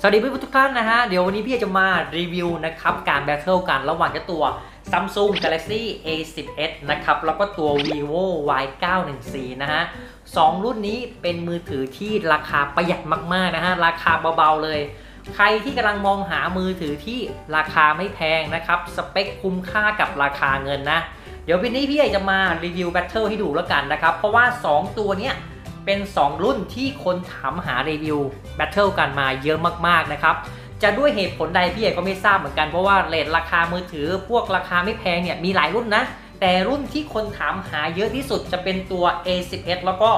สวัสดีเพื่อนทุกท่านนะฮะ เดี๋ยววันนี้พี่จะมารีวิวนะครับ การ battle กันระหว่างตัว Samsung Galaxy A11 นะครับ แล้วก็ตัว vivo Y91C นะฮะสองรุ่นนี้เป็นมือถือที่ราคาประหยัดมาก ๆ นะฮะ ราคาเบา ๆ เลย ใครที่กำลังมองหามือถือที่ราคาไม่แพงนะครับ สเปคคุ้มค่ากับราคาเงินนะ เดี๋ยววันนี้พี่ใหญ่จะมารีวิว battle ให้ดูแล้วกันนะครับ เพราะว่า 2 ตัวเนี้ย เป็น 2 รุ่นที่คนถามหารีวิวแบทเทิลกันมาเยอะมากๆนะครับจะด้วยเหตุผลใดพี่ใหญ่ก็ไม่ทราบเหมือนกันเพราะว่าเรทราคามือถือ พวกราคาไม่แพงเนี่ยมีหลายรุ่นนะ แต่รุ่นที่คนถามหาเยอะที่สุดจะเป็นตัว A11 แล้วก็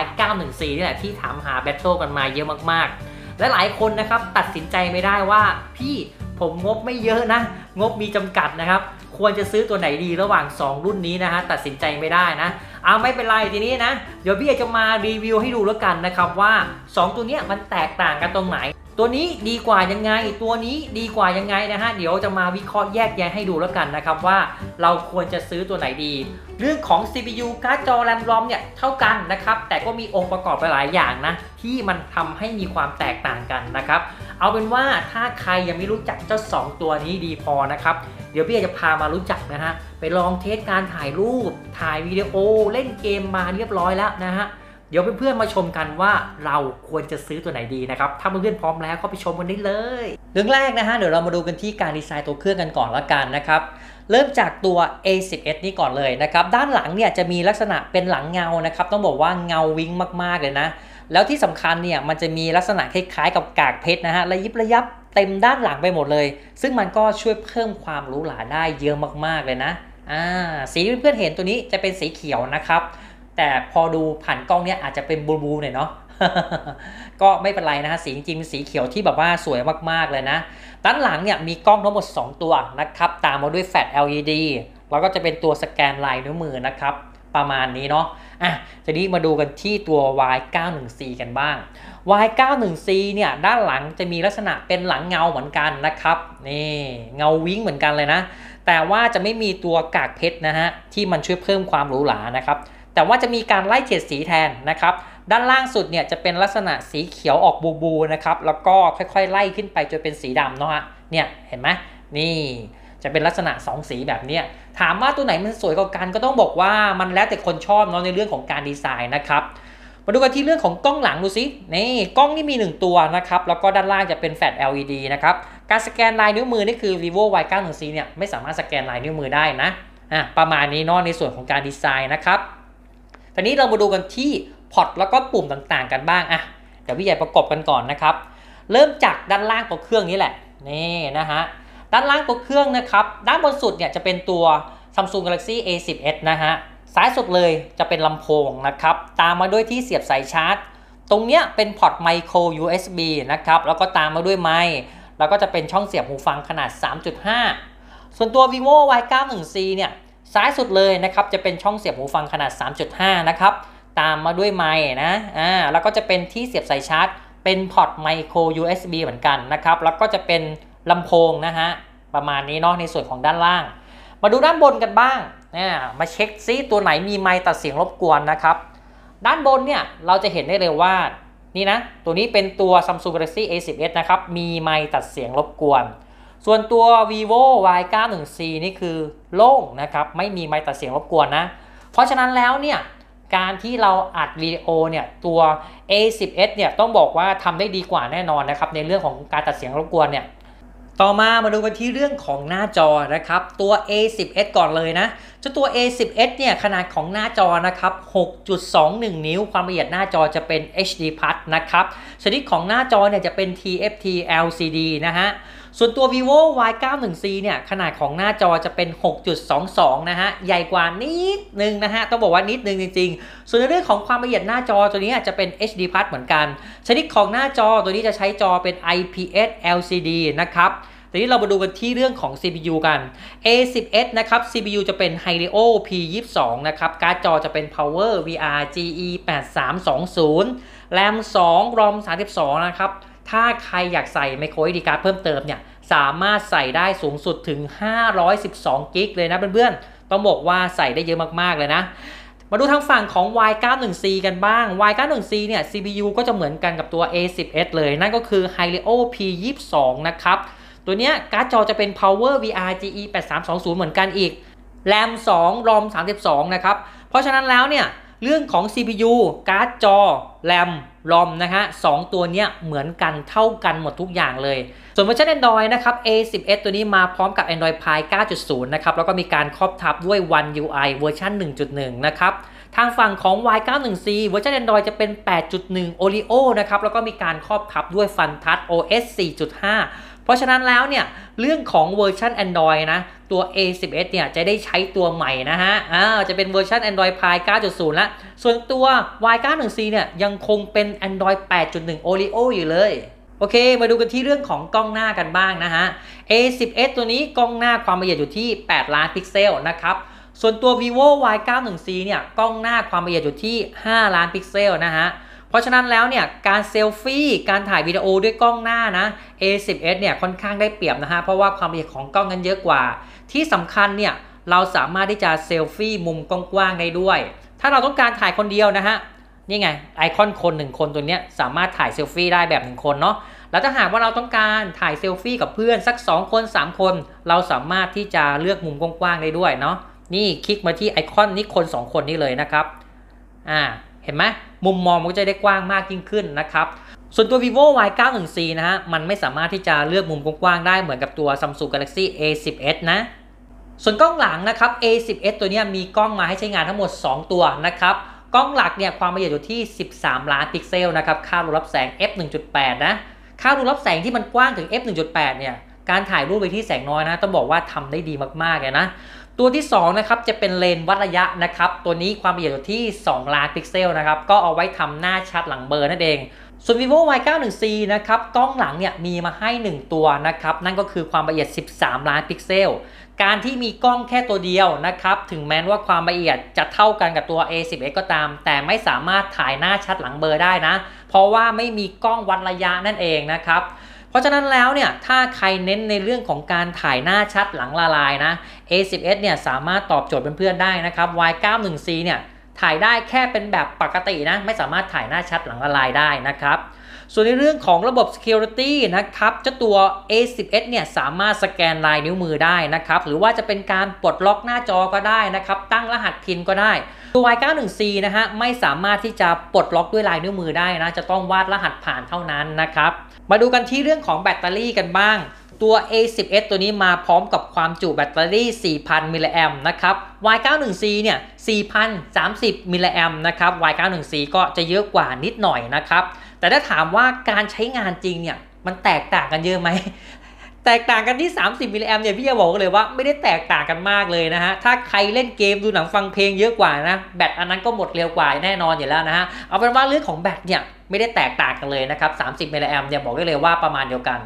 Y914 นี่แหละที่ถามหาแบทเทิลกันมาเยอะมากๆ และหลายคนนะครับตัดสินใจไม่ได้ว่าพี่ผมงบไม่เยอะนะ งบมีจำกัดนะครับ ควรจะซื้อตัวไหนดีระหว่าง 2 รุ่นนี้นะฮะตัดสินใจไม่ได้นะเอาไม่เป็นไรทีนี้นะ เดี๋ยวพี่จะมารีวิวให้ดูแล้วกันนะครับว่า 2 ตัวเนี้ยมันแตกต่างกันตรงไหน ตัวนี้ดีกว่ายังไง ตัวนี้ดีกว่ายังไงนะฮะ เดี๋ยวจะมาวิเคราะห์แยกแยะให้ดูแล้วกันนะครับว่าเราควรจะซื้อตัวไหนดี เรื่องของ CPU การ์ดจอแรมรอมเนี่ยเท่ากันนะครับ แต่ก็มีองค์ประกอบหลายอย่างนะ ที่มันทำให้มีความแตกต่างกันนะครับ เอาเป็นว่าถ้าใครยังไม่รู้จักเจ้า 2 ตัวนี้ดีพอนะครับ เดี๋ยวพี่จะพามารู้จักนะฮะ ไปลองเทสการถ่ายรูป ถ่ายวิดีโอ เล่นเกมมาเรียบร้อยแล้วนะฮะ เดี๋ยวเพื่อนๆมาชมกันว่าเราควรจะซื้อตัวไหนดีนะครับ ถ้าเพื่อนๆพร้อมแล้วก็ไปชมกันได้เลย เรื่องแรกนะฮะเดี๋ยวเรามาดูกันที่การดีไซน์ตัวเครื่องกันก่อนละกันนะครับเริ่มจากตัว A11 นี่ก่อนเลยนะครับ ด้านหลังเนี่ยจะมีลักษณะเป็นหลังเงานะครับ ต้องบอกว่าเงาวิ้งมากๆเลยนะ แล้วที่สำคัญเนี่ยมันจะมีลักษณะคล้ายๆกับกากเพชรนะฮะระยิบระยับเต็มด้านหลังไปหมดเลย ซึ่งมันก็ช่วยเพิ่มความหรูหราได้เยอะมากๆเลยนะอ่าสีที่เพื่อนๆเห็นตัวนี้จะเป็นสีเขียวนะครับ แต่พอดูผ่านกล้องเนี่ยอาจจะเป็นบลูๆหน่อยเนาะก็ไม่เป็นไรนะฮะสีจริงๆสีเขียวที่แบบว่าสวยมากๆเลยนะด้านหลังเนี่ยมีกล้องทั้งหมด 2 ตัวนะครับตามมาด้วยแฟลช LED แล้วก็จะเป็นตัวสแกนลายนิ้วมือนะครับประมาณนี้เนาะอะทีนี้มาดูกันที่ตัว Y91C กันบ้าง Y91C เนี่ยด้านหลังจะมีลักษณะเป็นหลังเงาเหมือนกันนะครับนี่เงาวิ้งเหมือนกันเลยนะ แต่ว่าจะไม่มีตัวกากเพชรนะฮะที่มันช่วยเพิ่มความหรูหรานะครับ แต่ว่าจะมีการไล่เฉดสีแทนนะครับ ด้านล่างสุดเนี่ยจะเป็นลักษณะสีเขียวออกบูบูนะครับ แล้วก็ค่อยๆ ไล่ขึ้นไปจนเป็นสีดำเนาะเนี่ยเห็นไหมนี่จะเป็นลักษณะ 2 สีแบบนี้ถามว่าตัวไหนมันสวยกว่ากันก็ต้องบอกว่ามันแล้วแต่คนชอบเนาะในเรื่องของการดีไซน์นะครับมาดูกันที่เรื่องของกล้องหลังดูสินี่กล้องนี่มี 1 ตัวนะครับแล้วก็ด้านล่างจะเป็นแฟลช LED นะครับการสแกนลายนิ้วมือนี่คือ vivo Y91C เนี่ยไม่สามารถสแกนลายนิ้วมือได้นะอะประมาณนี้เนาะในส่วนของการดีไซน์นะครับ ทีนี้เรามาดูกันที่พอร์ตแล้วก็ปุ่มต่างๆ กันบ้างอะเดี๋ยวพี่ใหญ่ประกบกันก่อนนะครับ เริ่มจากด้านล่างตัวเครื่องนี้แหละนี่นะฮะด้านล่างตัวเครื่องนะครับ ด้านบนสุดเนี่ยจะเป็นตัว Samsung Galaxy A10s นะฮะซ้ายสุดเลยจะเป็นลำโพงนะครับ ตามมาด้วยที่เสียบสายชาร์จ ตรงเนี้ยเป็นพอร์ตไมโคร USB นะครับ แล้วก็ตามมาด้วยไมค์แล้วก็จะเป็นช่องเสียบหูฟังขนาด 3.5 ส่วนตัว vivo Y91C เนี่ย ซ้ายสุดเลยนะครับจะเป็นช่องเสียบหูฟังขนาด 3.5 นะครับ ตามมาด้วยไมค์นะอ่าแล้วก็จะเป็นที่เสียบสายชาร์จ เป็นพอร์ตไมโคร USB เหมือนกันนะครับ แล้วก็จะเป็นลำโพงนะฮะ ประมาณนี้เนาะในส่วนของด้านล่าง มาดูด้านบนกันบ้างเนี่ยมาเช็คซิตัวไหนมีไมค์ตัดเสียงรบกวนนะครับ ด้านบนเนี่ยเราจะเห็นได้เลยว่านี่นะ ตัวนี้เป็นตัว Samsung Galaxy A10s นะครับ มีไมค์ตัดเสียงรบกวน ส่วนตัว vivo Y91C นี่คือโล่งนะครับ ไม่มีไมค์ตัดเสียงรบกวนนะ เพราะฉะนั้นแล้วเนี่ย การที่เราอัดวิดีโอเนี่ย ตัว A10s เนี่ย ต้องบอกว่าทำได้ดีกว่าแน่นอนนะครับ ในเรื่องของการตัดเสียงรบกวนเนี่ย ต่อมามาดูกันที่เรื่องของหน้าจอนะครับ ตัว A10s ก่อนเลยนะเจ้าตัว A10s เนี่ย ขนาดของหน้าจอนะครับ 6.21 นิ้ว ความละเอียดหน้าจอจะเป็น HD Plus นะครับ ชนิดของหน้าจอเนี่ยจะเป็น TFT LCD นะฮะ ส่วนตัว vivo Y91C เนี่ย ขนาดของหน้าจอจะเป็น 6.22 นะฮะ ใหญ่กว่านิดนึงนะฮะ ต้องบอกว่านิดนึงจริง ๆ ส่วนในเรื่องของความละเอียดหน้าจอตัวนี้จะเป็น HD Plus เหมือนกัน ชนิดของหน้าจอตัวนี้จะใช้จอเป็น IPS LCD นะครับทีนี้เรามาดูกันที่เรื่องของ CPU กัน A10s นะครับ CPU จะเป็น Helio P22 นะครับ การ์ดจอจะเป็น Power VR GE 8320 RAM 2 ROM 32 นะครับ ถ้าใครอยากใส่ micro SD card เพิ่มเติมเนี่ยสามารถใส่ได้สูงสุดถึง 512กิกเลยนะเพื่อนๆ ต้องบอกว่าใส่ได้เยอะมากๆเลยนะ มาดูทางฝั่งของ Y91C กันบ้าง Y91C เนี่ย CPU ก็จะเหมือนกันกับตัว A11 เลยนั่นก็คือ Helio P22 นะครับ ตัวเนี้ยการ์ดจอจะเป็น Power VR GE 8320 เหมือนกันอีก RAM 2 ROM 32 นะครับ เพราะฉะนั้นแล้วเนี่ย เรื่องของ CPU การ์ดจอ RAM ROM นะฮะสตัวเนี้ยเหมือนกันเท่ากันหมดทุกอย่างเลย ส่วนเวอร์ชัน Android นะครับ A11 ตัวนี้มาพร้อมกับ Android Pie 9.0 นะครับ แล้วก็มีการครอบทับด้วย One UI เวอร์ชัน1.1 นะครับทางฝั่งของ Y91C เวอร์ชัน Android จะเป็น 8.1 Oreo นะครับ แล้วก็มีการครอบทับด้วย FunTouch OS 4.5 เพราะฉะนั้นแล้วเนี่ยเรื่องของเวอร์ชัน Android นะตัว A11 เนี่ยจะได้ใช้ตัวใหม่นะฮะอ่าจะเป็นเวอร์ชัน Android Pie 9.0 แล้ว ส่วนตัว Y91C เนี่ยยังคงเป็น Android 8.1 Oreo อยู่เลยโอเค มาดูกันที่เรื่องของกล้องหน้ากันบ้างนะฮะ A11 ตัวนี้กล้องหน้าความละเอียดอยู่ที่ 8 ล้านพิกเซลนะครับ ส่วนตัว vivo Y91C เนี่ยกล้องหน้าความละเอียดอยู่ที่ 5 ล้านพิกเซลนะฮะ เพราะฉะนั้นแล้วเนี่ยการเซลฟี่การถ่ายวิดีโอด้วยกล้องหน้านะ A11 เนี่ยค่อนข้างได้เปรียบนะฮะเพราะว่าความละเอียดของกล้องนั้นเยอะกว่า ที่สำคัญเนี่ยเราสามารถที่จะเซลฟี่มุมกว้างๆได้ด้วย ถ้าเราต้องการถ่ายคนเดียวนะฮะนี่ไงไอคอนคนหนึ่งคนตัวเนี้ยสามารถถ่ายเซลฟี่ได้แบบหนึ่งคนเนาะแล้วถ้าหากว่าเราต้องการถ่ายเซลฟี่กับเพื่อนสัก 2 คน 3 คน เราสามารถที่จะเลือกมุมกว้างๆได้ด้วยเนาะนี่คลิกมาที่ไอคอนนี้คน 2 คนนี้เลยนะครับอ่าเห็นไหม มุมมองมันก็จะได้กว้างมากยิ่งขึ้นนะครับส่วนตัว vivo Y91C นะฮะ มันไม่สามารถที่จะเลือกมุมกว้างๆได้เหมือนกับตัว Samsung Galaxy A11 นะ ส่วนกล้องหลังนะครับ A11 ตัวนี้มีกล้องมาให้ใช้งานทั้งหมด 2 ตัวนะครับ กล้องหลักเนี่ยความละเอียดอยู่ที่ 13 ล้านพิกเซลนะครับ ค่ารูรับแสง f 1.8 นะ ค่ารูรับแสงที่มันกว้างถึง f 1.8 เนี่ย การถ่ายรูปไปที่แสงน้อยนะ ต้องบอกว่าทำได้ดีมากๆเลยนะ ตัวที่2นะครับจะเป็นเลนส์วัดระยะนะครับตัวนี้ความละเอียดอยู่ที่ 2 ล้านพิกเซลนะครับก็เอาไว้ทำหน้าชัดหลังเบลอนั่นเองส่วน vivo Y91C นะครับกล้องหลังเนี่ยมีมาให้ 1 ตัวนะครับนั่นก็คือความละเอียด 13 ล้านพิกเซล การที่มีกล้องแค่ตัวเดียวนะครับถึงแม้ว่าความละเอียดจะเท่ากันกับตัว A11 ก็ตาม แต่ไม่สามารถถ่ายหน้าชัดหลังเบลอได้นะ เพราะว่าไม่มีกล้องวัดระยะนั่นเองนะครับ เพราะฉะนั้นแล้วเนี่ยถ้าใครเน้นในเรื่องของการถ่ายหน้าชัดหลังละลายนะ A11 เนี่ยสามารถตอบโจทย์เพื่อนๆได้นะครับ Y91C เนี่ยถ่ายได้แค่เป็นแบบปกตินะ ไม่สามารถถ่ายหน้าชัดหลังละลายได้นะครับ ส่วนในเรื่องของระบบ security นะครับเจ้าตัว A11 เนี่ยสามารถสแกนลายนิ้วมือได้นะครับ หรือว่าจะเป็นการปลดล็อกหน้าจอก็ได้นะครับ ตั้งรหัสพินก็ได้ตัว Y91C นะฮะไม่สามารถที่จะปลดล็อกด้วยลายนิ้วมือได้นะ จะต้องวาดรหัสผ่านเท่านั้นนะครับ มาดูกันที่เรื่องของแบตเตอรี่กันบ้าง ตัว A11 ตัวนี้มาพร้อมกับความจุแบตเตอรี่ 4,000 มิลลิแอมนะครับ Y91C เนี่ย 4,030 มิลลิแอมนะครับ Y91C ก็จะเยอะกว่านิดหน่อยนะครับ แต่ถ้าถามว่าการใช้งานจริงเนี่ย มันแตกต่างกันเยอะไหมแตกต่างกันที่ 30มิลลิแอมเนี่ยพี่จะบอกเลยว่าไม่ได้แตกต่างกันมากเลยนะฮะ ถ้าใครเล่นเกมดูหนังฟังเพลงเยอะกว่านะ แบตอันนั้นก็หมดเร็วกว่าแน่นอนอยู่แล้วนะฮะ เอาเป็นว่าเรื่องของแบตเนี่ย ไม่ได้แตกต่างกันเลยนะครับ 30มิลลิแอมเนี่ยบอกได้เลยว่าประมาณเดียวกัน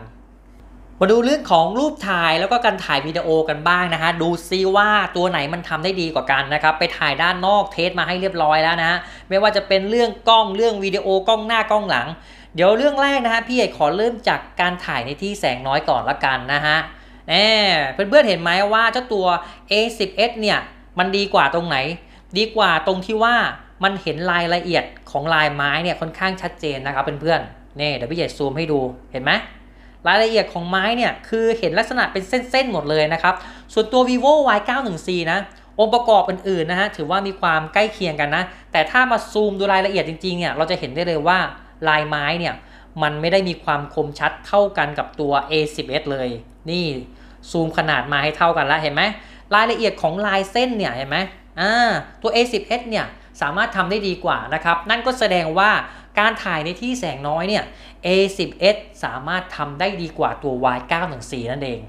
มาดูเรื่องของรูปถ่ายแล้วก็การถ่ายวิดีโอกันบ้างนะฮะ ดูซิว่าตัวไหนมันทำได้ดีกว่ากันนะครับ ไปถ่ายด้านนอกเทสมาให้เรียบร้อยแล้วนะฮะ ไม่ว่าจะเป็นเรื่องกล้องเรื่องวิดีโอกล้องหน้ากล้องหลัง เดี๋ยวเรื่องแรกนะฮะพี่เอกขอเริ่มจากการถ่ายในที่แสงน้อยก่อนละกันนะฮะแน่เพื่อนๆเห็นไหมว่าเจ้าตัว A10s เนี่ยมันดีกว่าตรงไหน ดีกว่าตรงที่ว่า มันเห็นรายละเอียดของลายไม้เนี่ยค่อนข้างชัดเจนนะครับเพื่อนๆนี่เดี๋ยวพี่เอกซูมให้ดูเห็นไหมรายละเอียดของไม้เนี่ยคือเห็นลักษณะเป็นเส้นๆหมดเลยนะครับ ส่วนตัว vivo y91c นะองค์ประกอบอื่นๆนะฮะถือว่ามีความใกล้เคียงกันนะ แต่ถ้ามาซูมดูรายละเอียดจริงๆเนี่ยเราจะเห็นได้เลยว่าลายไม้เนี่ยมันไม่ได้มีความคมชัดเท่ากันกับตัว A11 เลย นี่ซูมขนาดมาให้เท่ากันแล้วเห็นไหมรายละเอียดของลายเส้นเนี่ยเห็นไหมอ่าตัว A11 เนี่ย สามารถทำได้ดีกว่านะครับ นั่นก็แสดงว่าการถ่ายในที่แสงน้อยเนี่ย A10s สามารถทำได้ดีกว่าตัว Y914 นั่นเอง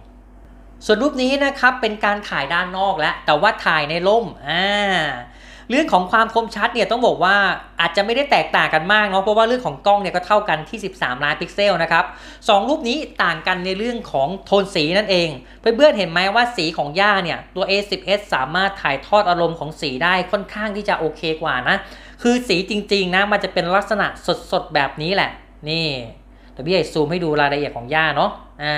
ส่วนรูปนี้นะครับเป็นการถ่ายด้านนอกแล้วแต่ว่าถ่ายในร่มอ่า เรื่องของความคมชัดเนี่ยต้องบอกว่าอาจจะไม่ได้แตกต่างกันมากเนาะเพราะว่าเรื่องของกล้องเนี่ยก็เท่ากันที่ 13 ล้านพิกเซลนะครับสองรูปนี้ต่างกันในเรื่องของโทนสีนั่นเอง เพื่อนๆเห็นไหมว่าสีของย่าเนี่ยตัว A10s สามารถถ่ายทอดอารมณ์ของสีได้ค่อนข้างที่จะโอเคกว่านะคือสีจริงๆนะมันจะเป็นลักษณะสดๆแบบนี้แหละ นี่เดี๋ยวพี่ใหญ่ซูมให้ดูรายละเอียดของย่าเนาะอ่า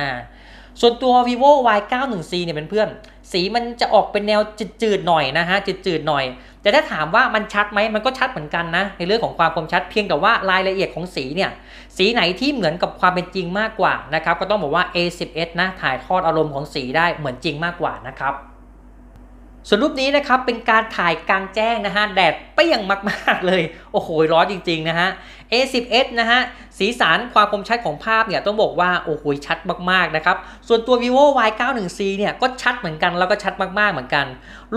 ส่วนตัว vivo y91c เนี่ยเป็นเพื่อน สีมันจะออกเป็นแนวจืดๆหน่อยนะฮะจืดๆหน่อย แต่ถ้าถามว่ามันชัดไหมมันก็ชัดเหมือนกันนะ ในเรื่องของความคมชัดเพียงแต่ว่ารายละเอียดของสีเนี่ยสีไหนที่เหมือนกับความเป็นจริงมากกว่านะครับก็ต้องบอกว่า A11 นะถ่ายทอดอารมณ์ของสีได้เหมือนจริงมากกว่านะครับ ส่วนรูปนี้นะครับเป็นการถ่ายกลางแจ้งนะฮะแดดเปี้ยงมากๆเลย โอ้โห ร้อนจริงๆนะฮะ A10s นะฮะสีสันความคมชัดของภาพเนี่ยต้องบอกว่าโอ้โหชัดมากๆนะครับส่วนตัว vivo y91c เนี่ยก็ชัดเหมือนกันแล้วก็ชัดมากๆเหมือนกัน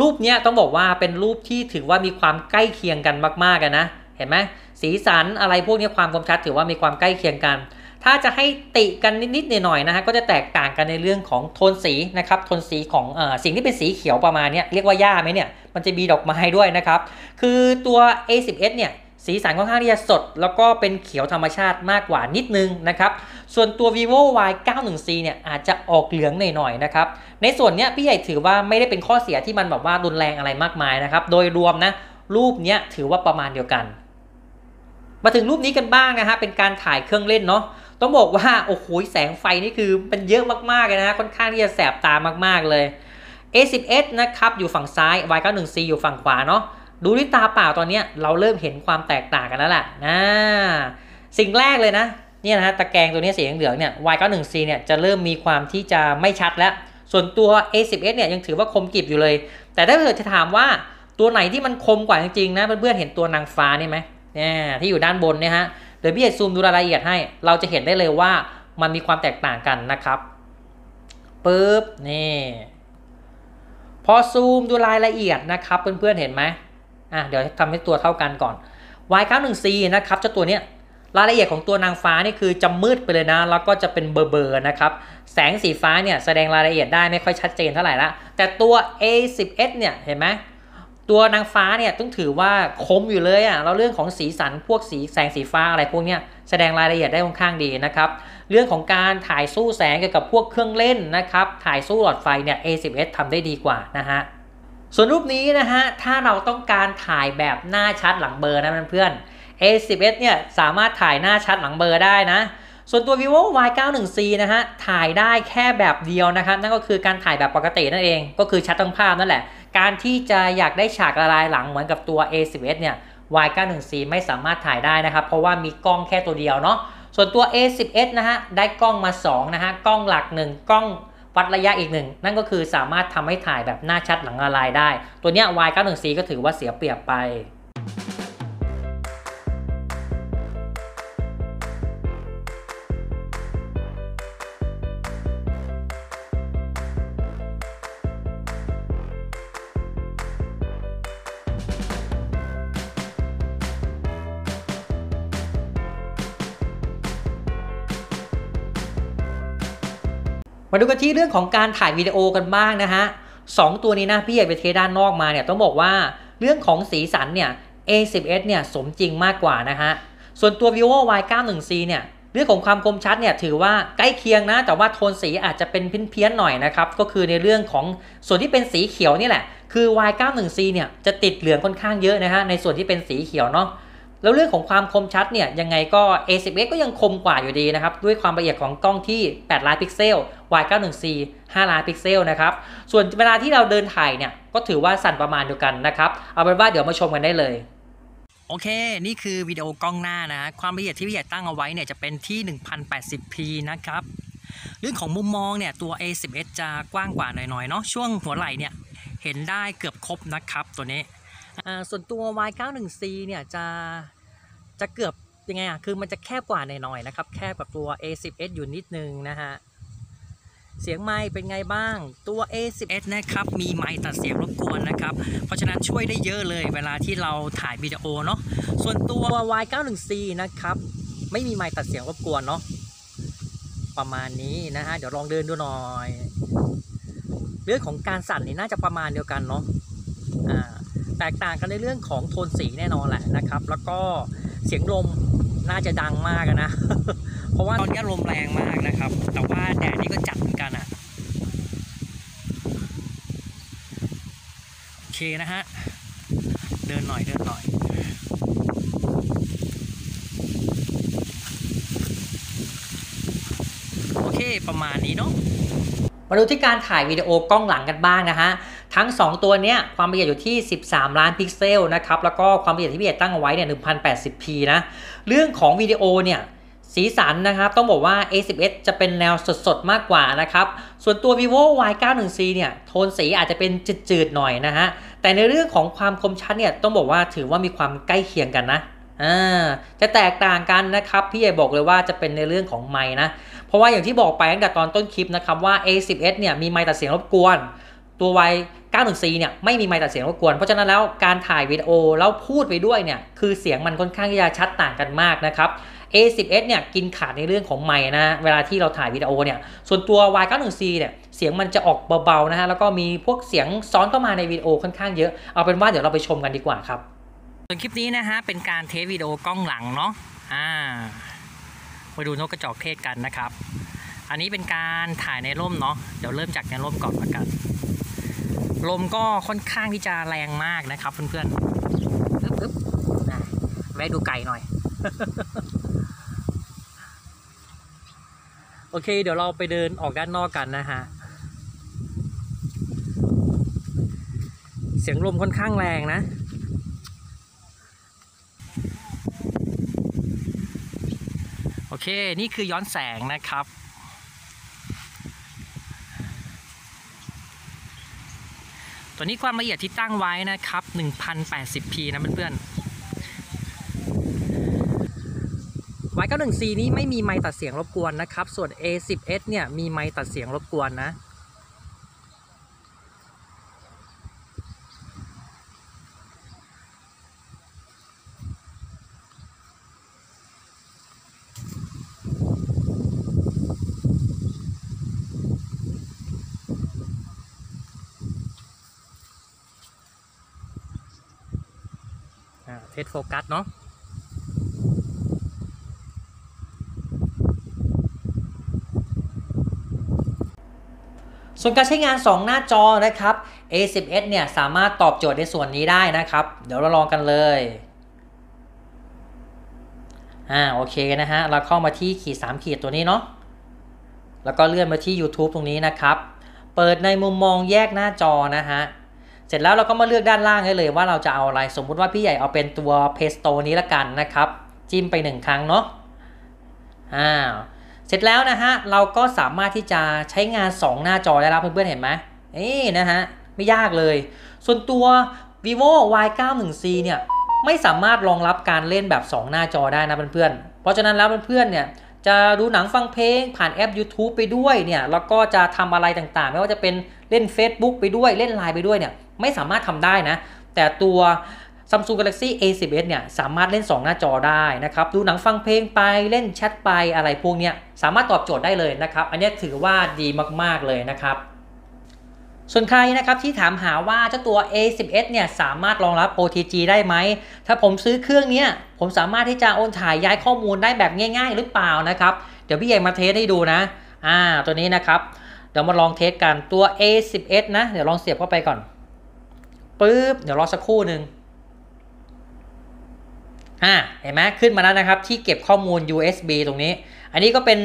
รูปเนี้ยต้องบอกว่าเป็นรูปที่ถือว่ามีความใกล้เคียงกันมากๆนะเห็นไหมสีสันอะไรพวกนี้ความคมชัดถือว่ามีความใกล้เคียงกัน ถ้าจะให้ติกันนิดๆหน่อยๆนะฮะก็จะแตกต่างกันในเรื่องของโทนสีนะครับโทนสีของอสิ่งที่เป็นสีเขียวประมาณนี้เรียกว่าหญ้าไหมเนี่ยมันจะมีดอกไม้ด้วยนะครับคือตัว A10s เนี่ยสีสันค่อนข้างที่จะสด แล้วก็เป็นเขียวธรรมชาติมากกว่านิดนึงนะครับส่วนตัว vivo y91c เนี่ยอาจจะออกเหลืองหน่อยๆนะครับในส่วนนี้พี่ใหญ่ถือว่าไม่ได้เป็นข้อเสียที่มันแบบว่ารุนแรงอะไรมากมายนะครับโดยรวมนะรูปนี้ถือว่าประมาณเดียวกัน มาถึงรูปนี้กันบ้างนะฮะเป็นการถ่ายเครื่องเล่นเนาะ ต้องบอกว่าโอ้โหแสงไฟนี่คือมันเยอะมากๆเลยนะค่อนข้างที่จะแสบตามากๆเลย A11 นะครับอยู่ฝั่งซ้าย Y91C อยู่ฝั่งขวาเนาะดูด้วยตาเปล่าตอนนี้เราเริ่มเห็นความแตกต่างกันแล้วแหละนะสิ่งแรกเลยนะเนี่ยนะฮะตะแกรงตัวนี้สีเหลืองเนี่ย Y91C เนี่ยจะเริ่มมีความที่จะไม่ชัดแล้ว ส่วนตัว A11 เนี่ยยังถือว่าคมกริบอยู่เลย แต่ถ้าเกิดจะถามว่าตัวไหนที่มันคมกว่าจริงๆนะเพื่อนๆเห็นตัวนางฟ้านี่ไหมเนี่ยที่อยู่ด้านบนเนี่ยฮะ เดี๋ยวพี่จะซูมดูรายละเอียดให้ เราจะเห็นได้เลยว่ามันมีความแตกต่างกันนะครับปึ๊บนี่พอซูมดูรายละเอียดนะครับ เพื่อนๆเห็นไหมอะเดี๋ยวทำให้ตัวเท่ากันก่อน Y91C นะครับเจ้าตัวเนี้ยรายละเอียดของตัวนางฟ้านี่คือจะมืดไปเลยนะ แล้วก็จะเป็นเบอร์ๆนะครับ แสงสีฟ้าเนี่ยแสดงรายละเอียดได้ไม่ค่อยชัดเจนเท่าไหร่ละแต่ตัว A10s เนี่ยเห็นไหม ตัวนางฟ้าเนี่ยต้องถือว่าคมอยู่เลยอะ่ะเราเรื่องของสีสันพวกสีแสงสีฟ้าอะไรพวกเนี้ยแสดงรายละเอียดได้ค่อนข้างดีนะครับเรื่องของการถ่ายสู้แสงเกี่ยวกับพวกเครื่องเล่นนะครับถ่ายสู้หลอดไฟเนี่ย A10s ทำได้ดีกว่านะฮะส่วนรูปนี้นะฮะถ้าเราต้องการถ่ายแบบหน้าชัดหลังเบอร์นะเพื่อนๆ A10s เนี่ยสามารถถ่ายหน้าชัดหลังเบอร์ได้นะส่วนตัว vivo y91c นะฮะถ่ายได้แค่แบบเดียวนะครับนั่นก็คือการถ่ายแบบปกตินั่นเอง ก็คือชัดทั้งภาพนั่นแหละ การที่จะอยากได้ฉากละลายหลังเหมือนกับตัว A11 เนี่ย Y91C ไม่สามารถถ่ายได้นะครับ เพราะว่ามีกล้องแค่ตัวเดียวเนาะ ส่วนตัว A11 นะฮะ ได้กล้องมา2นะฮะ กล้องหลัก 1 กล้องวัดระยะอีกหนึ่ง นั่นก็คือสามารถทำให้ถ่ายแบบหน้าชัดหลังละลายได้ ตัวเนี้ย Y91C ก็ถือว่าเสียเปรียบไป มาดูกันที่เรื่องของการถ่ายวิดีโอกันบ้างนะฮะสองตัวนี้นะพี่ใหญ่ไปเทด้านนอกมาเนี่ยต้องบอกว่าเรื่องของสีสันเนี่ย A10s เนี่ยสมจริงมากกว่านะฮะส่วนตัว vivo Y91c เนี่ยเรื่องของความคมชัดเนี่ยถือว่าใกล้เคียงนะ แต่ว่าโทนสีอาจจะเป็นเพี้ยนๆหน่อยนะครับ ก็คือในเรื่องของส่วนที่เป็นสีเขียวนี่แหละ คือ Y91c เนี่ยจะติดเหลืองค่อนข้างเยอะนะฮะในส่วนที่เป็นสีเขียวเนาะ แล้วเรื่องของความคมชัดเนี่ยยังไงก็ A10x ก็ยังคมกว่าอยู่ดีนะครับ ด้วยความละเอียดของกล้องที่ 8 ล้านพิกเซล Y91C 5 ล้านพิกเซลนะครับ ส่วนเวลาที่เราเดินถ่ายเนี่ย ก็ถือว่าสั่นประมาณเดียวกันนะครับ เอาเป็นว่าเดี๋ยวมาชมกันได้เลยโอเค นี่คือวิดีโอกล้องหน้านะ ความละเอียดที่พี่ใหญ่ตั้งเอาไว้เนี่ยจะเป็นที่ 1080p นะครับ เรื่องของมุมมองเนี่ยตัว A10s จะกว้างกว่าหน่อยๆเนาะ ช่วงหัวไหล่เนี่ยเห็นได้เกือบครบนะครับตัวนี้ ส่วนตัว Y91C เนี่ยจะจะเกือบยังไงอะ คือมันจะแคบกว่าหน่อยๆนะครับ แคบกับตัว A10s อยู่นิดนึงนะฮะ เสียงไมค์เป็นไงบ้าง ตัว A10s นะครับ มีไมค์ตัดเสียงรบกวนนะครับ เพราะฉะนั้นช่วยได้เยอะเลยเวลาที่เราถ่ายวิดีโอเนาะ ส่วนตัว Y91C นะครับ ไม่มีไมค์ตัดเสียงรบกวนเนาะ ประมาณนี้นะฮะ เดี๋ยวลองเดินดูหน่อย เรื่องของการสั่นนี่น่าจะประมาณเดียวกันเนาะ อ่า แตกต่างกันในเรื่องของโทนสีแน่นอนแหละนะครับ แล้วก็เสียงลมน่าจะดังมากนะ เพราะว่าตอนนี้ลมแรงมากนะครับ แต่ว่าแดดนี่ก็จัดเหมือนกันอะโอเคนะฮะ เดินหน่อยเดินหน่อยโอเคประมาณนี้เนาะมาดูที่การถ่ายวิดีโอกล้องหลังกันบ้างนะฮะ ทั้ง 2 ตัวเนี้ยความละเอียดอยู่ที่ 13 ล้านพิกเซลนะครับแล้วก็ความละเอียดที่พี่เอกตั้งเอาไว้เนี่ย 1080p นะเรื่องของวิดีโอเนี่ยสีสันนะครับต้องบอกว่า A11 จะเป็นแนวสดๆ มากกว่านะครับ ส่วนตัว vivo Y91C เนี่ยโทนสีอาจจะเป็นจืดๆ หน่อยนะฮะ แต่ในเรื่องของความคมชัดเนี่ยต้องบอกว่าถือว่ามีความใกล้เคียงกันนะอ่าจะแตกต่างกันนะครับ พี่ใหญ่บอกเลยว่าจะเป็นในเรื่องของไมค์นะ เพราะว่าอย่างที่บอกไปตั้งแต่ตอนต้นคลิปนะครับว่า A11 เนี่ยมีไมค์ตัดเสียงรบกวน ตัว Y 91C เนี่ยไม่มีไมค์ตัดเสียงรบกวน เพราะฉะนั้นแล้วการถ่ายวิดีโอแล้วพูดไปด้วยเนี่ยคือเสียงมันค่อนข้างที่จะชัดต่างกันมากนะครับ A11 เนี่ยกินขาดในเรื่องของไมค์นะเวลาที่เราถ่ายวิดีโอเนี่ยส่วนตัว Y91C เนี่ยเสียงมันจะออกเบาๆนะฮะแล้วก็มีพวกเสียงซ้อนเข้ามาในวิดีโอค่อนข้างเยอะเอาเป็นว่าเดี๋ยวเราไปชมกันดีกว่าครับส่วนคลิปนี้นะฮะเป็นการเทสวิดีโอกล้องหลังเนาะอ่ามาดูนกกระจอกเทศกันนะครับ อันนี้เป็นการถ่ายในร่มเนาะเดี๋ยวเริ่มจากในร่มก่อนละกัน ลมก็ค่อนข้างที่จะแรงมากนะครับ เพื่อนๆปึ๊บปึ๊บแวะดูไก่หน่อย โอเค เดี๋ยวเราไปเดินออกด้านนอกกันนะฮะ เสียงลมค่อนข้างแรงนะโอเค นี่คือย้อนแสงนะครับ ตัวนี้ความละเอียดที่ตั้งไว้นะครับ 1080p นะเพื่อนๆ Y91C นี้ไม่มีไมค์ตัดเสียงรบกวนนะครับ ส่วน A10S เนี่ยมีไมค์ตัดเสียงรบกวนนะ อ่าเทสโฟกัสเนาะส่วนการใช้งาน 2 หน้าจอนะครับ A11 เนี่ยสามารถตอบโจทย์ในส่วนนี้ได้นะครับ เดี๋ยวเราลองกันเลย อ่าโอเคนะฮะ เราเข้ามาที่ขีด 3 ขีดตัวนี้เนาะ แล้วก็เลื่อนมาที่ YouTube ตรงนี้นะครับ เปิดในมุมมองแยกหน้าจอนะฮะ เสร็จแล้วเราก็มาเลือกด้านล่างให้เลยว่าเราจะเอาอะไรสมมุติว่าพี่ใหญ่เอาเป็นตัว Pesto นี้ละกันนะครับ จิ้มไป 1 ครั้งเนาะอ่าเสร็จแล้วนะฮะเราก็สามารถที่จะใช้งาน 2 หน้าจอได้แล้วเพื่อนๆเห็นไหมนี่นะฮะไม่ยากเลย ส่วนตัว vivo Y91C เนี่ยไม่สามารถรองรับการเล่นแบบ 2 หน้าจอได้นะเพื่อนๆเพราะฉะนั้นแล้วเพื่อนๆเนี่ย จะดูหนังฟังเพลงผ่านแอป YouTube ไปด้วยเนี่ยแล้วก็จะทำอะไรต่างๆ ไม่ว่าจะเป็นเล่น Facebook ไปด้วยเล่นไลน์ไปด้วยเนี่ยไม่สามารถทำได้นะ แต่ตัว Samsung Galaxy A11 เนี่ยสามารถเล่น 2 หน้าจอได้นะครับ ดูหนังฟังเพลงไปเล่นแชทไปอะไรพวกเนี้ยสามารถตอบโจทย์ได้เลยนะครับ อันนี้ถือว่าดีมากๆเลยนะครับ ส่วนใครนะครับที่ถามหาว่าเจ้าตัว A11 เนี่ยสามารถรองรับ OTG ได้ไหม ถ้าผมซื้อเครื่องเนี้ยผมสามารถที่จะโอนถ่ายย้ายข้อมูลได้แบบง่าย ๆ หรือเปล่านะครับ เดี๋ยวพี่ใหญ่มาเทสให้ดูนะ อ่า ตัวนี้นะครับ เดี๋ยวมาลองเทสกันตัว A11 นะ เดี๋ยวลองเสียบเข้าไปก่อนปึ๊บ เดี๋ยวรอสักครู่หนึ่งอ่า เห็นไหมขึ้นมาแล้วนะครับ ที่เก็บข้อมูล USB ตรงนี้ อันนี้ก็เป็น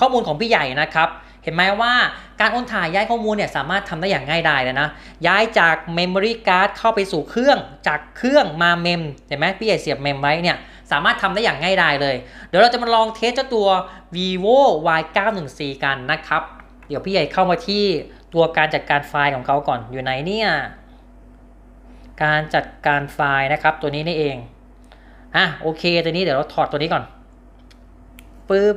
ข้อมูลของพี่ใหญ่นะครับ เห็นไหมว่า การโอนถ่ายย้ายข้อมูลเนี่ยสามารถทำได้อย่างง่ายดายเลยนะ ย้ายจาก Memory Card เข้าไปสู่เครื่อง จากเครื่องมาเมมเห็นไหมพี่ใหญ่เสียบเมมไว้เนี่ยสามารถทำได้อย่างง่ายดายเลย เดี๋ยวเราจะมาลองเทสเจ้าตัว vivo Y91C กันนะครับ เดี๋ยวพี่ใหญ่เข้ามาที่ตัวการจัดการไฟล์ของเขาก่อนอยู่ไหนเนี่ยการจัดการไฟล์นะครับตัวนี้นี่เองอะโอเคตัวนี้เดี๋ยวเราถอดตัวนี้ก่อนปึ๊บ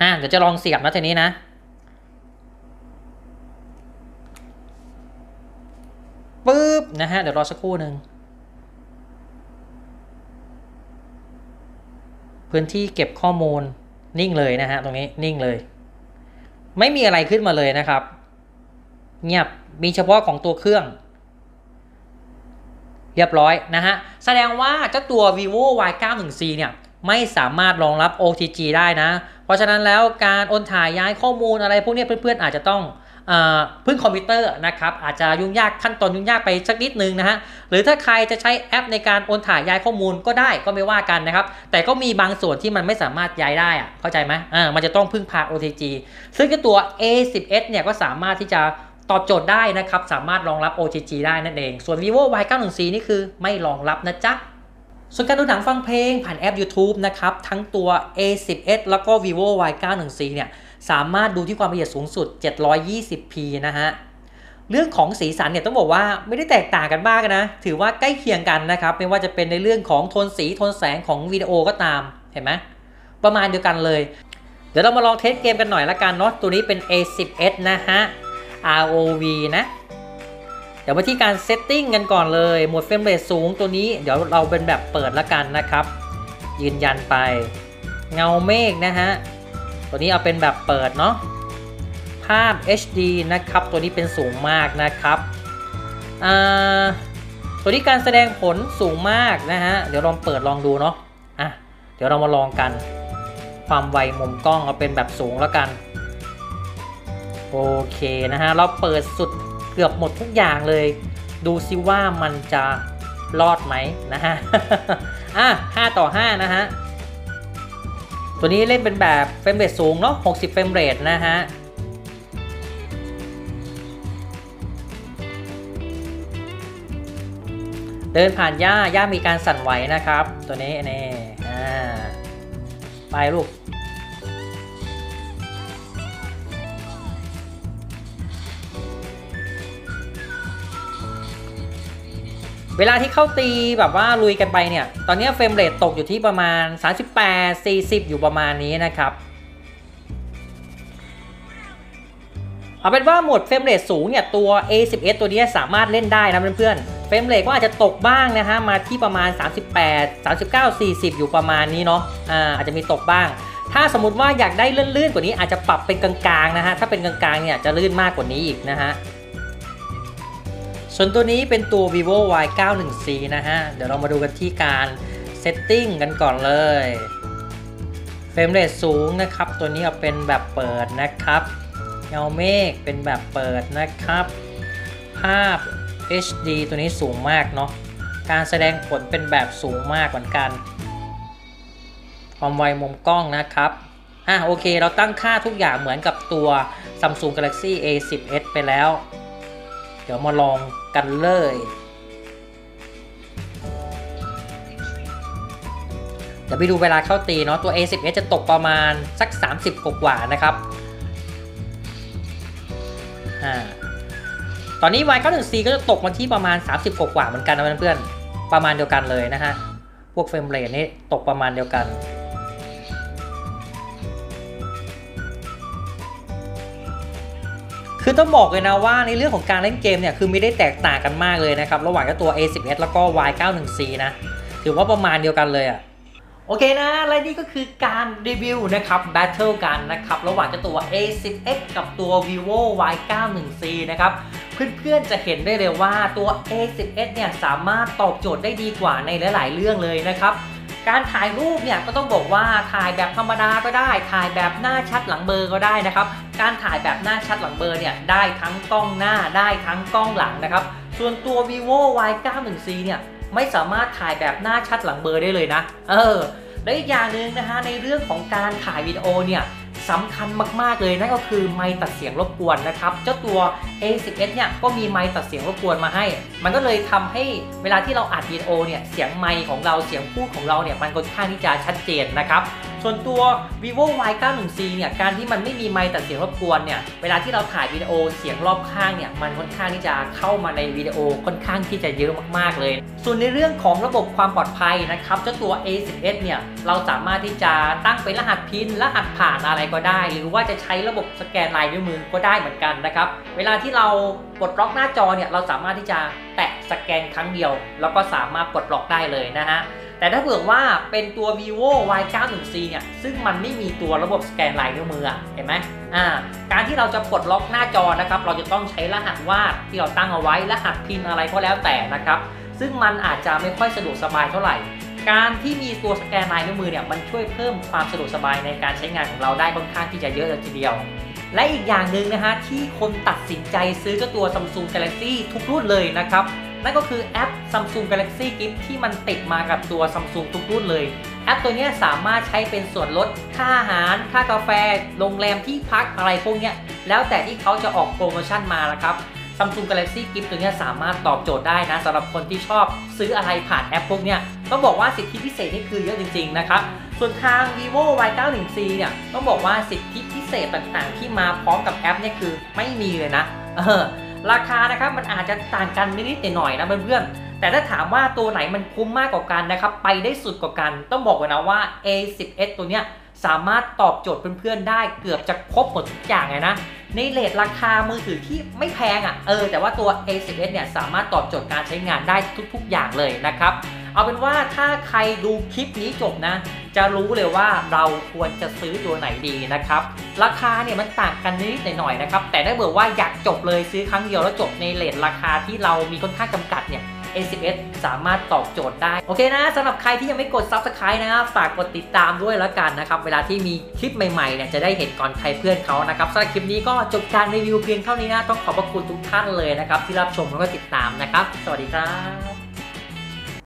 อะเดี๋ยวจะลองเสียบนะทีนี้นะ ปึ๊บนะฮะเดี๋ยวรอสักครู่หนึ่งพื้นที่เก็บข้อมูลนิ่งเลยนะฮะตรงนี้นิ่งเลย ไม่มีอะไรขึ้นมาเลยนะครับ เงียบมีเฉพาะของตัวเครื่อง เรียบร้อยนะฮะแสดงว่าเจ้าตัว vivo Y91C เนี่ยไม่สามารถรองรับ OTG ได้นะ เพราะฉะนั้นแล้วการโอนถ่ายย้ายข้อมูลอะไรพวกนี้เพื่อนๆอาจจะต้อง พึ่งคอมพิวเตอร์นะครับอาจจะยุ่งยากขั้นตอนยุ่งยากไปสักนิดนึงนะฮะหรือถ้าใครจะใช้แอปในการโอนถ่ายย้ายข้อมูลก็ได้ก็ไม่ว่ากันนะครับ แต่ก็มีบางส่วนที่มันไม่สามารถย้ายได้อะเข้าใจไหมอ่ามันจะต้องพึ่งพา OTG ซึ่งตัว A11 เนี่ยก็สามารถที่จะตอบโจทย์ได้นะครับ สามารถรองรับ OTG ได้นั่นเอง ส่วน vivo Y914 นี่คือไม่รองรับนะจ๊ะส่วนการดูหนังฟังเพลงผ่านแอป YouTube นะครับ ทั้งตัว A11 แล้วก็ vivo Y914 เนี่ย สามารถดูที่ความละเอียดสูงสุด 720p นะฮะ เรื่องของสีสันเนี่ยต้องบอกว่าไม่ได้แตกต่างกันมากนะ ถือว่าใกล้เคียงกันนะครับ ไม่ว่าจะเป็นในเรื่องของโทนสีโทนแสงของวิดีโอก็ตาม เห็นไหมประมาณเดียวกันเลย เดี๋ยวเรามาลอง test เกมกันหน่อยละกันเนาะ ตัวนี้เป็น A10s นะฮะ ROV นะ เดี๋ยวมาที่การ setting กันก่อนเลย โหมด frame rate สูงตัวนี้ เดี๋ยวเราเป็นแบบเปิดละกันนะครับ ยืนยันไป เงาเมฆนะฮะ ตัวนี้เอาเป็นแบบเปิดเนาะภาพ HD นะครับ ตัวนี้เป็นสูงมากนะครับตัวนี้การแสดงผลสูงมากนะฮะ เดี๋ยวลองเปิดลองดูเนาะอะเดี๋ยวเรามาลองกัน ความไวมุมกล้องเอาเป็นแบบสูงแล้วกัน โอเคนะฮะ เราเปิดสุดเกือบหมดทุกอย่างเลย ดูซิว่ามันจะรอดไหมนะฮะ อะ5ต่อ5นะฮะ ตัวนี้เล่นเป็นแบบ frame rate สูงเนาะ 60 frame rate นะฮะ เดินผ่านหญ้าหญ้ามีการสั่นไหวนะครับ ตัวนี้นี่อ่าไปลูก เวลาที่เข้าตีแบบว่าลุยกันไปเนี่ย ตอนนี้ frame rate ตกอยู่ที่ประมาณ 38 40 อยู่ประมาณนี้นะครับ เอาเป็นว่าหมดเฟรมเรทสูงเนี่ยตัว A11 ตัวนี้สามารถเล่นได้นะเพื่อนๆ frame rate ก็อาจจะตกบ้างนะฮะมาที่ประมาณ 38 39 40 อยู่ประมาณนี้เนาะ อ่าอาจจะมีตกบ้าง ถ้าสมมติว่าอยากได้ลื่นๆกว่านี้อาจจะปรับเป็นกลางๆนะฮะ ถ้าเป็นกลางๆเนี่ยจะลื่นมากกว่านี้อีกนะฮะ ส่วนตัวนี้เป็นตัว vivo y91c นะฮะ เดี๋ยวเรามาดูกันที่การ setting กันก่อนเลย frame rate สูงนะครับ ตัวนี้เอาเป็นแบบเปิดนะครับเงาเมฆเป็นแบบเปิดนะครับ ภาพ HD ตัวนี้สูงมากเนาะ การแสดงผลเป็นแบบสูงมากเหมือนกัน ความไวมุมกล้องนะครับ อะโอเค เราตั้งค่าทุกอย่างเหมือนกับตัว Samsung Galaxy A10s ไปแล้ว เดี๋ยวมาลองกันเลยเดี๋ยวไปดูเวลาเข้าตีเนาะตัว A10s จะตกประมาณสัก 30กว่านะครับอ่าตอนนี้ Y91C ก็จะตกมาที่ประมาณ 30กว่าเหมือนกันนะเพื่อนๆประมาณเดียวกันเลยนะฮะพวกเฟรมเรทนี่ตกประมาณเดียวกัน คือต้องบอกเลยนะว่าในเรื่องของการเล่นเกมเนี่ยคือไม่ได้แตกต่างกันมากเลยนะครับ ระหว่างกับตัว A11 แล้วก็ Y91C นะ ถือว่าประมาณเดียวกันเลยอะโอเคนะ และนี่ก็คือการรีวิวนะครับแบทเทิลกันนะครับ ระหว่างตัว A10X กับตัว vivo Y91C นะครับ เพื่อนๆจะเห็นได้เลยว่าตัว A10X เนี่ยสามารถตอบโจทย์ได้ดีกว่าในหลาย ๆ เรื่องเลยนะครับ การถ่ายรูปเนี่ยก็ต้องบอกว่าถ่ายแบบธรรมดาก็ได้ ถ่ายแบบหน้าชัดหลังเบอร์ก็ได้นะครับ การถ่ายแบบหน้าชัดหลังเบอร์เนี่ยได้ทั้งกล้องหน้าได้ทั้งกล้องหลังนะครับ ส่วนตัว vivo y91c เนี่ยไม่สามารถถ่ายแบบหน้าชัดหลังเบอร์ได้เลยนะ เออ และอีกอย่างหนึ่งนะฮะในเรื่องของการถ่ายวิดีโอเนี่ย สำคัญมากๆเลยนั่นก็คือไมค์ตัดเสียงรบกวนนะครับเจ้าตัว A11 เนี่ยก็มีไมค์ตัดเสียงรบกวนมาให้ มันก็เลยทำให้เวลาที่เราอัดวิดีโอเนี่ยเสียงไมค์ของเราเสียงพูดของเราเนี่ยมันค่อนข้างที่จะชัดเจนนะครับ ส่วนตัว vivo y91c เนี่ย การที่มันไม่มีไมค์ตัดเสียงรบกวนเนี่ย เวลาที่เราถ่ายวิดีโอเสียงรอบข้างเนี่ย มันค่อนข้างที่จะเข้ามาในวิดีโอค่อนข้างที่จะเยอะมากๆเลย ส่วนในเรื่องของระบบความปลอดภัยนะครับ เจ้าตัว A11 เนี่ย เราสามารถที่จะตั้งเป็นรหัสพิน รหัสผ่านอะไรก็ได้ หรือว่าจะใช้ระบบสแกนลายนิ้วมือก็ได้เหมือนกันนะครับ เวลาที่เราปลดล็อกหน้าจอเนี่ย เราสามารถที่จะแตะสแกนครั้งเดียว แล้วก็สามารถปลดล็อกได้เลยนะฮะ แต่ถ้าเผื่อว่าเป็นตัว vivo y91c เนี่ยซึ่งมันไม่มีตัวระบบสแกนลายนิ้วมือเห็นไหมอ่าการที่เราจะปลดล็อกหน้าจอนะครับ เราจะต้องใช้รหัสวาดที่เราตั้งเอาไว้รหัสพินอะไรก็แล้วแต่นะครับ ซึ่งมันอาจจะไม่ค่อยสะดวกสบายเท่าไหร่ การที่มีตัวสแกนลายนิ้วมือเนี่ยมันช่วยเพิ่มความสะดวกสบายในการใช้งานของเราได้ค่อนข้างที่จะเยอะเลยทีเดียวและอีกอย่างหนึ่งนะฮะที่คนตัดสินใจซื้อเจ้าตัว Samsung Galaxy ทุกรุ่นเลยนะครับ นั่นก็คือแอป Samsung Galaxy Gift ที่มันติดมากับตัว Samsung ทุกรุ่นเลย แอปตัวนี้สามารถใช้เป็นส่วนลดค่าอาหาร ค่ากาแฟ โรงแรมที่พักอะไรพวกนี้แล้วแต่ที่เขาจะออกโปรโมชั่นมานะครับ Samsung Galaxy Gift ตัวนี้สามารถตอบโจทย์ได้นะสำหรับคนที่ชอบซื้ออะไรผ่านแอปพวกนี้ต้องบอกว่าสิทธิพิเศษนี่คือเยอะจริงๆนะครับ ส่วนทาง vivo y91c เนี่ยต้องบอกว่าสิทธิพิเศษต่างๆ ที่มาพร้อมกับแอปเนี่ยคือไม่มีเลยนะเออ ราคานะครับมันอาจจะต่างกันนิดๆหน่อยๆนะเพื่อนๆแต่ถ้าถามว่าตัวไหนมันคุ้มมากกว่ากันนะครับไปได้สุดกว่ากัน ต้องบอกไว้นะว่า A10s ตัวเนี้ยสามารถตอบโจทย์เพื่อนๆได้เกือบจะครบหมดทุกอย่างเลยนะในเลทราคามือถือที่ไม่แพงอะ่ะเออแต่ว่าตัว A10s เนี่ยสามารถตอบโจทย์การใช้งานได้ทุกๆอย่างเลยนะครับ เอาเป็นว่าถ้าใครดูคลิปนี้จบนะ จะรู้เลยว่าเราควรจะซื้อตัวไหนดีนะครับ ราคาเนี่ยมันต่างกันนิดหน่อยนะครับ แต่ถ้าเกิดว่าอยากจบเลยซื้อครั้งเดียวแล้วจบในเลทราคาที่เรามีค่อนข้างจำกัดเนี่ย A11 สามารถตอบโจทย์ได้ โอเคนะสำหรับใครที่ยังไม่กด Subscribe นะครับฝากกดติดตามด้วยแล้วกันนะครับ เวลาที่มีคลิปใหม่ๆเนี่ยจะได้เห็นก่อนใครเพื่อนเขานะครับสำหรับคลิปนี้ก็จบการรีวิวเพียงเท่านี้นะ ต้องขอบพระคุณทุกท่านเลยนะครับ ที่รับชมแล้วก็ติดตามนะครับ สวัสดีครับ